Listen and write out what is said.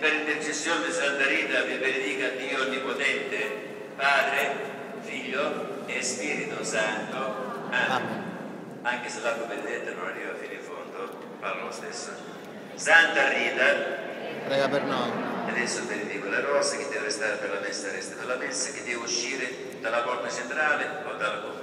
per intercessione di Santa Rita vi benedica Dio Onnipotente, Padre, Figlio e Spirito Santo. Amen. Anche se l'acqua benedetta non arriva fino in fondo, parlo lo stesso. Santa Rita, Prega per noi. adesso benedico la rosa, chi deve restare per la messa resta per la messa, chi deve uscire dalla porta centrale o dalla porta